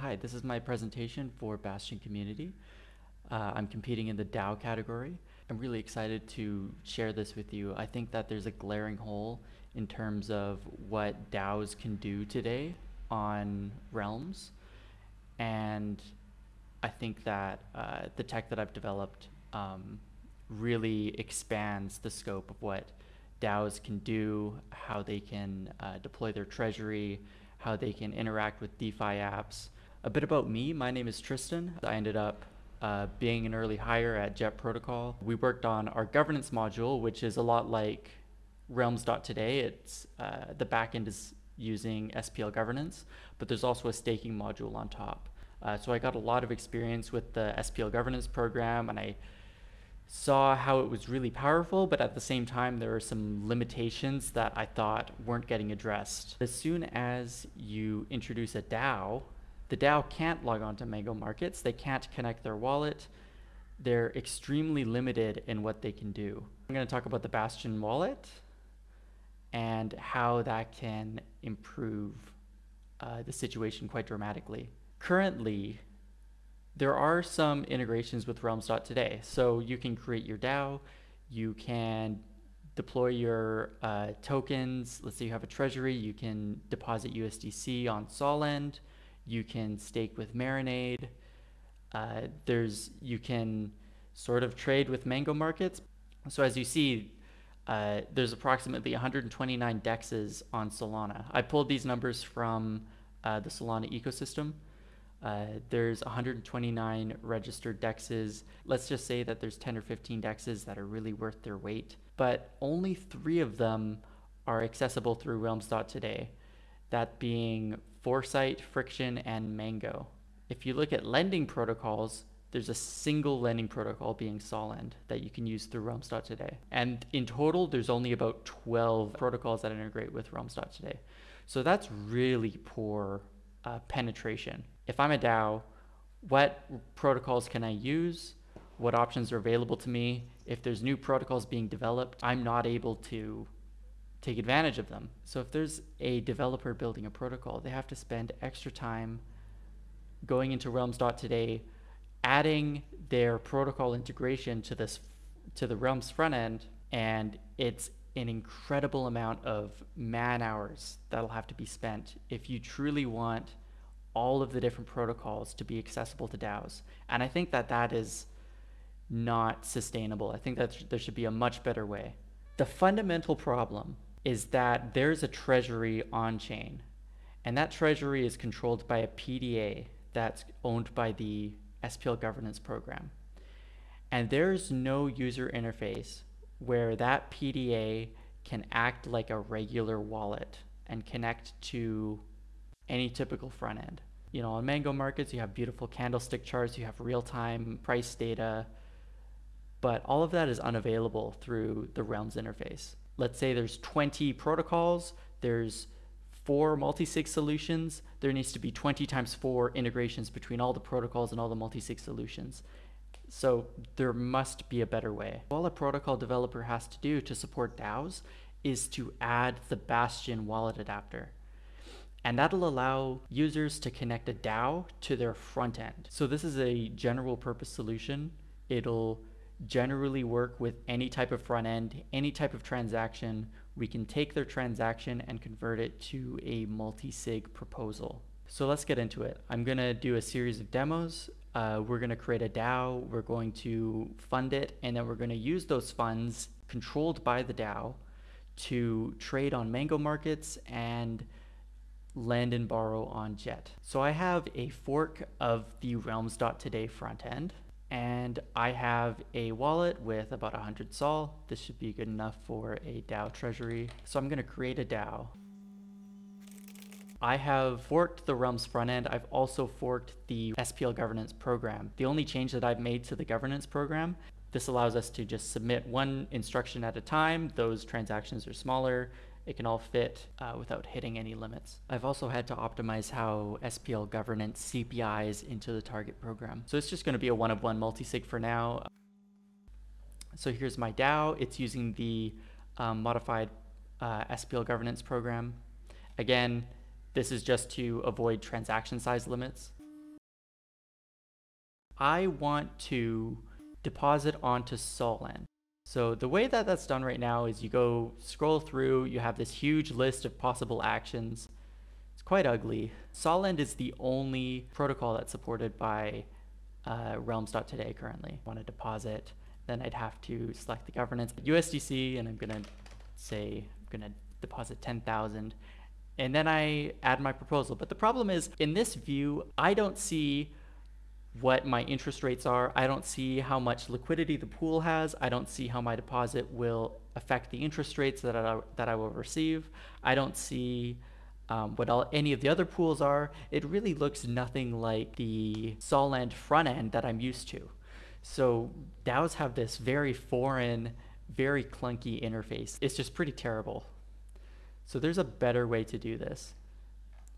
Hi, this is my presentation for Bastion Community. Uh, I'm competing in the DAO category. I'm really excited to share this with you. I think that there's a glaring hole in terms of what DAOs can do today on Realms. And I think that uh, the tech that I've developed um, really expands the scope of what DAOs can do, how they can uh, deploy their treasury, how they can interact with DeFi apps. A bit about me my name is Tristyn. I ended up uh, being an early hire at Jet Protocol. We worked on our governance module, which is a lot like Realms.today. It's uh, the backend is using SPL governance, but there's also a staking module on top. Uh, so I got a lot of experience with the SPL governance program, and I saw how it was really powerful, but at the same time, there were some limitations that I thought weren't getting addressed. As soon as you introduce a DAO, the DAO can't log on to Mango Markets, they can't connect their wallet. They're extremely limited in what they can do. I'm going to talk about the Bastion wallet and how that can improve uh, the situation quite dramatically. Currently, there are some integrations with Realms.today. So you can create your DAO, you can deploy your uh, tokens. Let's say you have a treasury, you can deposit USDC on Solend, you can stake with Marinade. Uh, there's you can sort of trade with Mango markets. So as you see, uh, there's approximately 129 dexes on Solana. I pulled these numbers from uh, the Solana ecosystem. Uh, there's 129 registered dexes. Let's just say that there's 10 or 15 dexes that are really worth their weight, but only three of them are accessible through Realms.today, that being Foresight, Friktion, and Mango. If you look at lending protocols, there's a single lending protocol being Solend that you can use through Realms.today. Today. And in total, there's only about 12 protocols that integrate with Realms.today. Today. So that's really poor uh, penetration if I'm a DAO, what protocols can I use? What options are available to me? If there's new protocols being developed, I'm not able to take advantage of them. So if there's a developer building a protocol, they have to spend extra time going into realms.today, adding their protocol integration to this to the Realms front end, and it's an incredible amount of man hours that'll have to be spent if you truly want all of the different protocols to be accessible to DAOs. And I think that that is not sustainable. I think that there should be a much better way. The fundamental problem is that there's a treasury on chain, and that treasury is controlled by a PDA that's owned by the SPL governance program. And there's no user interface where that PDA can act like a regular wallet and connect to any typical front end. You know, on Mango Markets, you have beautiful candlestick charts, you have real time price data, but all of that is unavailable through the Realms interface. Let's say there's 20 protocols, there's four multi-sig solutions, there needs to be 20 times four integrations between all the protocols and all the multi-sig solutions. So there must be a better way. All a protocol developer has to do to support DAOs is to add the Bastion wallet adapter and that'll allow users to connect a DAO to their front end. So this is a general purpose solution. It'll generally work with any type of front end, any type of transaction. We can take their transaction and convert it to a multi-sig proposal. So let's get into it. I'm gonna do a series of demos. Uh, we're gonna create a DAO, we're going to fund it, and then we're gonna use those funds controlled by the DAO to trade on Mango markets and lend and borrow on Jet. So I have a fork of the realms.today front end and I have a wallet with about 100 SOL. This should be good enough for a DAO treasury. So I'm going to create a DAO. I have forked the Realms front end. I've also forked the SPL governance program. The only change that I've made to the governance program, this allows us to just submit one instruction at a time. Those transactions are smaller it can all fit uh, without hitting any limits. I've also had to optimize how SPL governance CPIs into the target program. So it's just going to be a one of one multisig for now. So here's my DAO. It's using the um, modified uh, SPL governance program. Again, this is just to avoid transaction size limits. I want to deposit onto Solend. So the way that that's done right now is you go scroll through, you have this huge list of possible actions. It's quite ugly. Solend is the only protocol that's supported by uh, realms.today currently. Want to deposit, then I'd have to select the governance USDC and I'm going to say I'm going to deposit 10,000 and then I add my proposal. But the problem is in this view, I don't see what my interest rates are. I don't see how much liquidity the pool has. I don't see how my deposit will affect the interest rates that I, that I will receive. I don't see um, what all, any of the other pools are. It really looks nothing like the Solend front end that I'm used to. So DAOs have this very foreign, very clunky interface. It's just pretty terrible. So there's a better way to do this.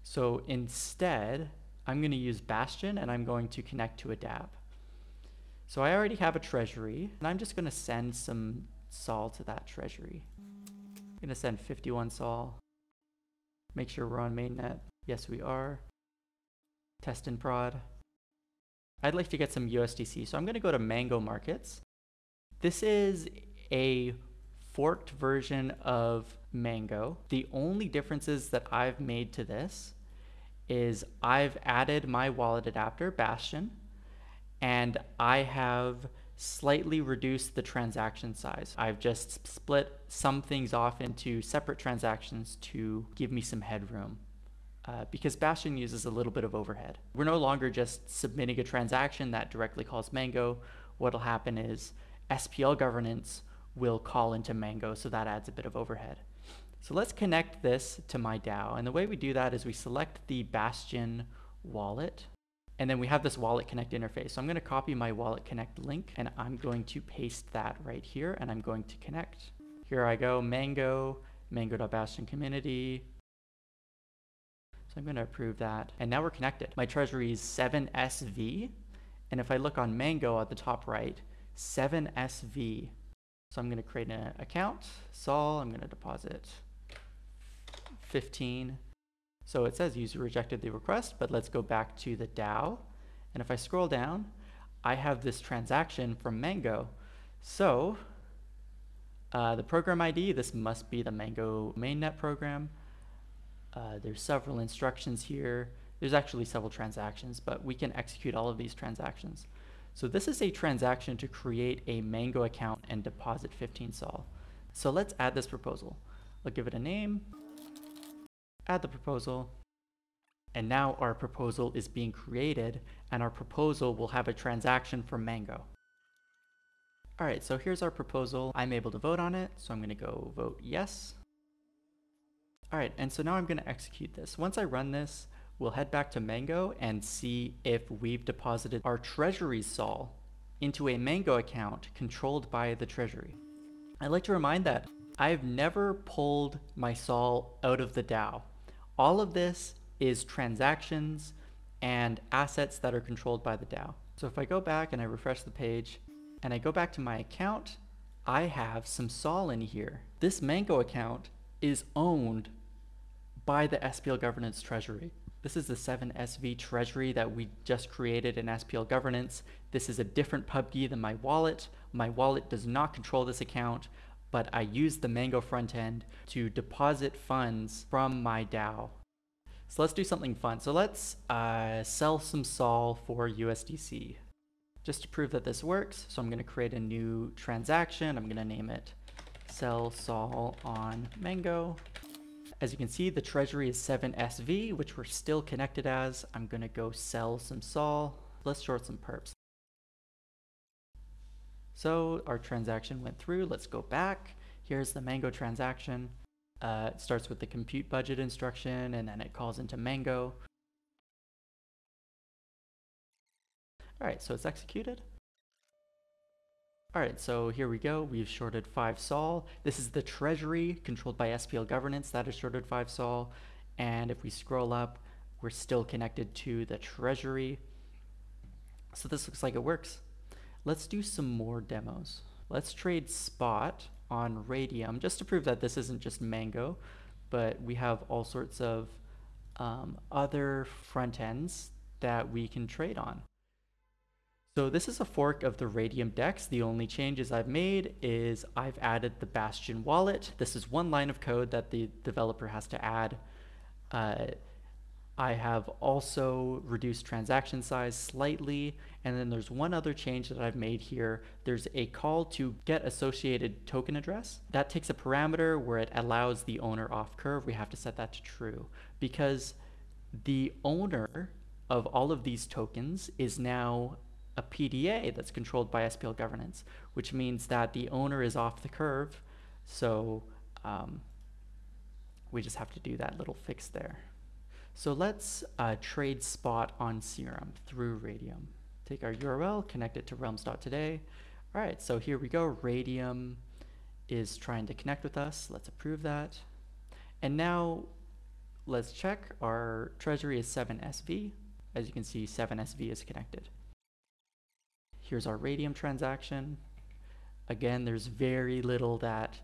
So instead, I'm going to use Bastion and I'm going to connect to a dApp. So I already have a treasury and I'm just going to send some sol to that treasury. I'm going to send 51 sol. Make sure we're on mainnet. Yes, we are. Test and prod. I'd like to get some USDC, so I'm going to go to Mango Markets. This is a forked version of Mango. The only differences that I've made to this is I've added my wallet adapter, Bastion, and I have slightly reduced the transaction size. I've just split some things off into separate transactions to give me some headroom. Uh, because Bastion uses a little bit of overhead. We're no longer just submitting a transaction that directly calls Mango. What'll happen is SPL governance will call into Mango, so that adds a bit of overhead. So let's connect this to my DAO. And the way we do that is we select the Bastion wallet, and then we have this wallet connect interface. So I'm going to copy my wallet connect link, and I'm going to paste that right here, and I'm going to connect. Here I go, Mango, mango.bastion community. So I'm going to approve that. And now we're connected. My treasury is 7SV. And if I look on Mango at the top right, 7SV. So I'm going to create an account, Sol, I'm going to deposit 15. So it says user rejected the request, but let's go back to the DAO. And if I scroll down, I have this transaction from Mango. So uh, the program ID, this must be the Mango mainnet program. Uh, there's several instructions here. There's actually several transactions, but we can execute all of these transactions. So this is a transaction to create a Mango account and deposit 15 sol. So let's add this proposal. I'll give it a name, add the proposal, and now our proposal is being created and our proposal will have a transaction for Mango. All right, so here's our proposal. I'm able to vote on it, so I'm gonna go vote yes. All right, and so now I'm gonna execute this. Once I run this, we'll head back to Mango and see if we've deposited our treasury sol into a Mango account controlled by the treasury. I'd like to remind that I've never pulled my sol out of the DAO. All of this is transactions and assets that are controlled by the DAO. So if I go back and I refresh the page and I go back to my account, I have some sol in here. This Mango account is owned by the SPL Governance Treasury. This is the 7SV Treasury that we just created in SPL Governance. This is a different PubKey than my wallet. My wallet does not control this account but I use the Mango front end to deposit funds from my DAO. So let's do something fun. So let's uh, sell some SOL for USDC. Just to prove that this works, so I'm going to create a new transaction. I'm going to name it sell SOL on Mango. As you can see, the treasury is 7SV, which we're still connected as. I'm going to go sell some SOL. Let's short some perps. So our transaction went through. Let's go back. Here's the Mango transaction. Uh, it starts with the compute budget instruction and then it calls into Mango. All right, so it's executed. All right, so here we go. We've shorted 5 sol. This is the treasury controlled by SPL governance that is shorted 5 sol. And if we scroll up, we're still connected to the treasury. So this looks like it works. Let's do some more demos. Let's trade spot on Raydium just to prove that this isn't just Mango, but we have all sorts of um, other front ends that we can trade on. So this is a fork of the Raydium DEX. The only changes I've made is I've added the Bastion wallet. This is one line of code that the developer has to add. Uh, I have also reduced transaction size slightly, and then there's one other change that I've made here. There's a call to get associated token address. That takes a parameter where it allows the owner off curve. We have to set that to true because the owner of all of these tokens is now a PDA that's controlled by SPL governance, which means that the owner is off the curve. So um, we just have to do that little fix there. So let's uh, trade spot on Serum through Raydium. Take our URL, connect it to realms.today. All right, so here we go. Raydium is trying to connect with us. Let's approve that. And now let's check. Our treasury is 7SV. As you can see, 7SV is connected. Here's our Raydium transaction. Again, there's very little that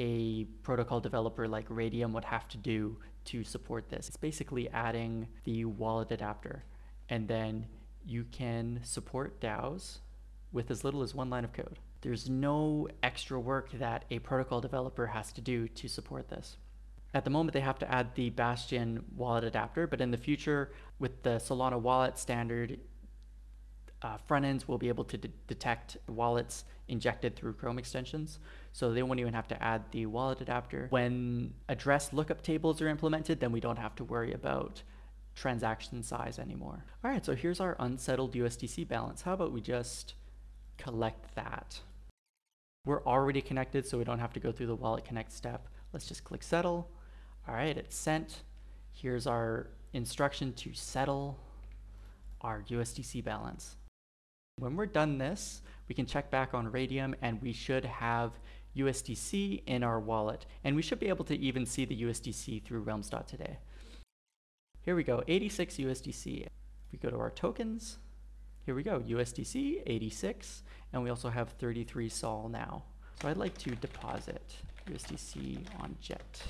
a protocol developer like Raydium would have to do to support this. It's basically adding the wallet adapter and then you can support DAOs with as little as one line of code. There's no extra work that a protocol developer has to do to support this. At the moment, they have to add the Bastion wallet adapter, but in the future, with the Solana wallet standard, uh, front ends will be able to de detect wallets injected through Chrome extensions. So they won't even have to add the wallet adapter. When address lookup tables are implemented, then we don't have to worry about transaction size anymore. All right, so here's our unsettled USDC balance. How about we just collect that? We're already connected, so we don't have to go through the wallet connect step. Let's just click settle. All right, it's sent. Here's our instruction to settle our USDC balance. When we're done this, we can check back on Raydium and we should have USDC in our wallet. And we should be able to even see the USDC through realms.today. Here we go, 86 USDC. We go to our tokens. Here we go, USDC 86, and we also have 33 SOL now. So I'd like to deposit USDC on Jet.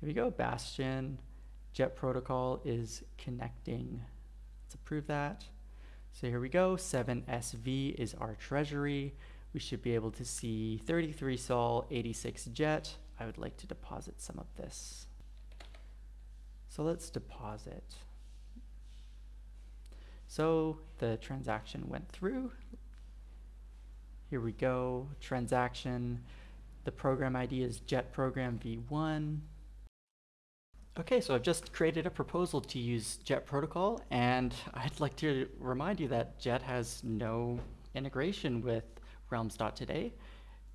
Here we go, Bastion. Jet protocol is connecting. Let's approve that. So here we go, 7SV is our treasury. We should be able to see 33 Sol, 86 Jet. I would like to deposit some of this. So let's deposit. So the transaction went through. Here we go, transaction. The program ID is Jet Program V1. Okay, so I've just created a proposal to use JET protocol, and I'd like to remind you that JET has no integration with Realms.today,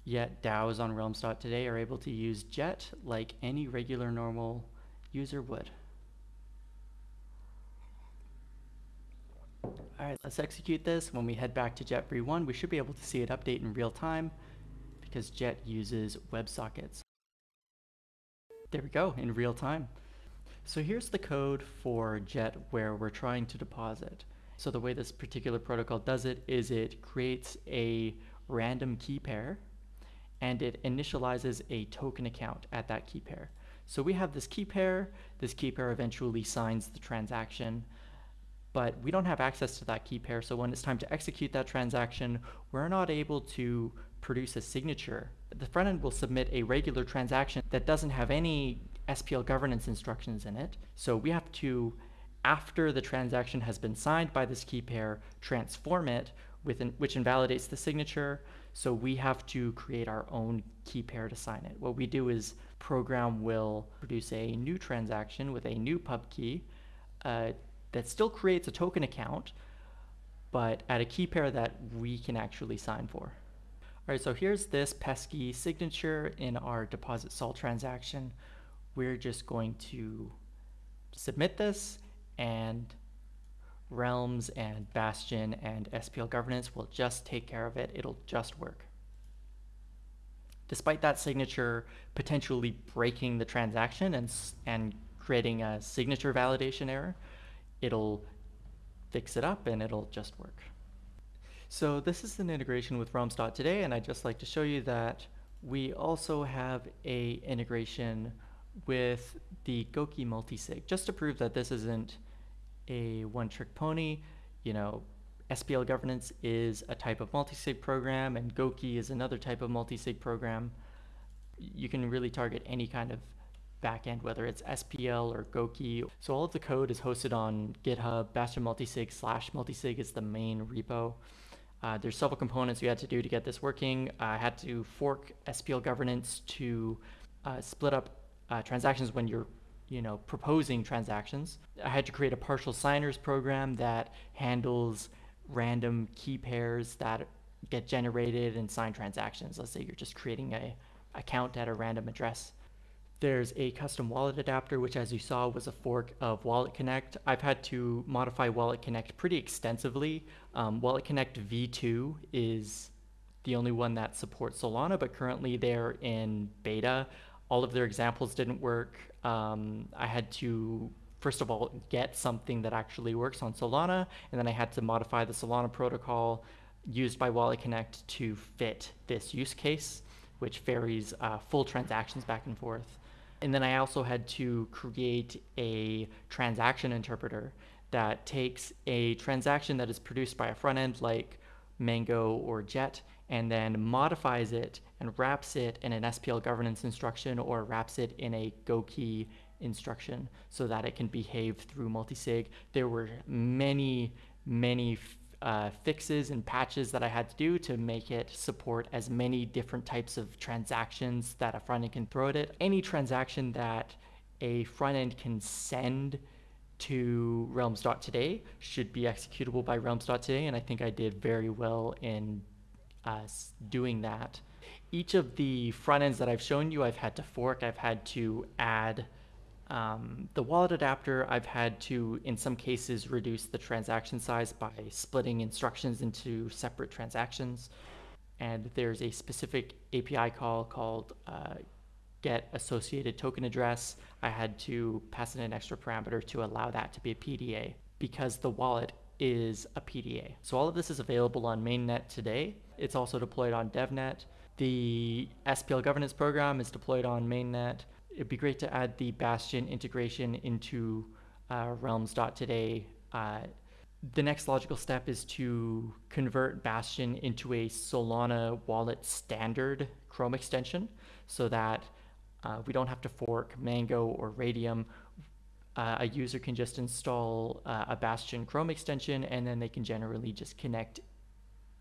yet DAOs on Realms.today are able to use JET like any regular normal user would. All right, let's execute this. When we head back to JET v1, we should be able to see it update in real time because JET uses WebSockets. There we go, in real time. So here's the code for JET where we're trying to deposit. So the way this particular protocol does it is it creates a random key pair and it initializes a token account at that key pair. So we have this key pair, this key pair eventually signs the transaction, but we don't have access to that key pair, so when it's time to execute that transaction, we're not able to produce a signature. The front end will submit a regular transaction that doesn't have any SPL governance instructions in it. So we have to, after the transaction has been signed by this key pair, transform it, which invalidates the signature. So we have to create our own key pair to sign it. What we do is program will produce a new transaction with a new pub key uh, that still creates a token account, but at a key pair that we can actually sign for. All right, so here's this pesky signature in our deposit sol transaction we're just going to submit this and Realms and Bastion and SPL governance will just take care of it. It'll just work. Despite that signature potentially breaking the transaction and, and creating a signature validation error, it'll fix it up and it'll just work. So this is an integration with Realms.today and I'd just like to show you that we also have a integration with the Goki multisig, just to prove that this isn't a one-trick pony. You know, SPL governance is a type of multi-sig program and Goki is another type of multi-sig program. You can really target any kind of backend, whether it's SPL or Goki. So all of the code is hosted on GitHub. Bastion multisig slash multisig is the main repo. Uh, there's several components you had to do to get this working. I had to fork SPL governance to uh, split up uh, transactions when you're you know, proposing transactions. I had to create a partial signers program that handles random key pairs that get generated and sign transactions. Let's say you're just creating a account at a random address. There's a custom wallet adapter, which as you saw was a fork of Wallet Connect. I've had to modify Wallet Connect pretty extensively. Um, Wallet Connect v2 is the only one that supports Solana, but currently they're in beta. All of their examples didn't work. Um, I had to, first of all, get something that actually works on Solana, and then I had to modify the Solana protocol used by Wallet Connect to fit this use case, which varies uh, full transactions back and forth. And then I also had to create a transaction interpreter that takes a transaction that is produced by a front end like Mango or Jet and then modifies it and wraps it in an SPL governance instruction or wraps it in a Goki instruction so that it can behave through multisig. There were many, many uh, fixes and patches that I had to do to make it support as many different types of transactions that a front end can throw at it. Any transaction that a front end can send to realms.today should be executable by realms.today, and I think I did very well in uh, doing that. Each of the front ends that I've shown you, I've had to fork, I've had to add um, the wallet adapter, I've had to, in some cases, reduce the transaction size by splitting instructions into separate transactions. And there's a specific API call called uh, get associated token address. I had to pass in an extra parameter to allow that to be a PDA because the wallet is a PDA. So all of this is available on mainnet today. It's also deployed on DevNet. The SPL governance program is deployed on mainnet it'd be great to add the Bastion integration into uh, realms.today. Uh, the next logical step is to convert Bastion into a Solana wallet standard Chrome extension so that uh, we don't have to fork Mango or Raydium. Uh, a user can just install uh, a Bastion Chrome extension and then they can generally just connect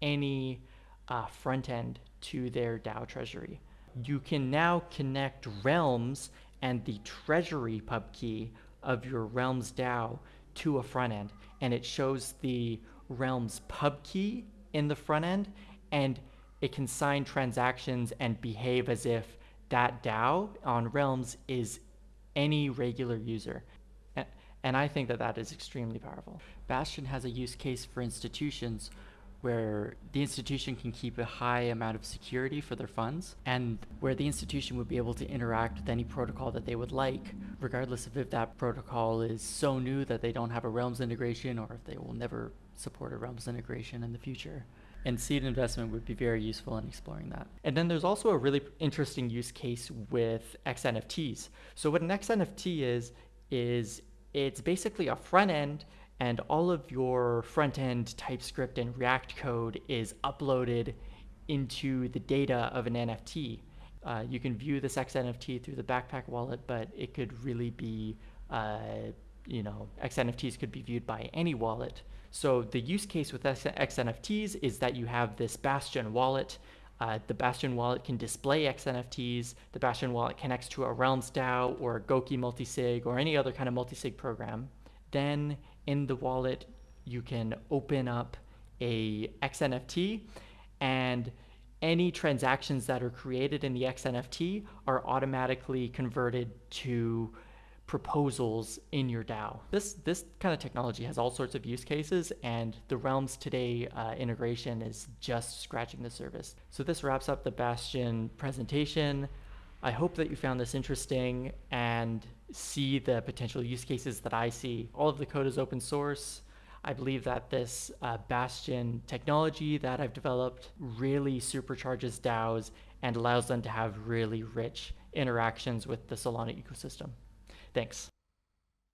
any uh, front end to their DAO treasury you can now connect realms and the treasury pub key of your realms DAO to a front end. And it shows the realms pub key in the front end and it can sign transactions and behave as if that DAO on realms is any regular user. And I think that that is extremely powerful. Bastion has a use case for institutions where the institution can keep a high amount of security for their funds and where the institution would be able to interact with any protocol that they would like, regardless of if that protocol is so new that they don't have a Realms integration or if they will never support a Realms integration in the future. And seed investment would be very useful in exploring that. And then there's also a really interesting use case with XNFTs. So what an XNFT is, is it's basically a front end and all of your front end TypeScript and React code is uploaded into the data of an NFT. Uh, you can view this XNFT through the Backpack wallet, but it could really be, uh, you know, XNFTs could be viewed by any wallet. So the use case with XNFTs is that you have this Bastion wallet. Uh, the Bastion wallet can display XNFTs. The Bastion wallet connects to a Realms DAO or a Goki multisig or any other kind of multisig program. Then in the wallet, you can open up a XNFT and any transactions that are created in the XNFT are automatically converted to proposals in your DAO. This this kind of technology has all sorts of use cases, and the Realms Today uh, integration is just scratching the surface. So this wraps up the Bastion presentation. I hope that you found this interesting and see the potential use cases that I see. All of the code is open source. I believe that this uh, Bastion technology that I've developed really supercharges DAOs and allows them to have really rich interactions with the Solana ecosystem. Thanks.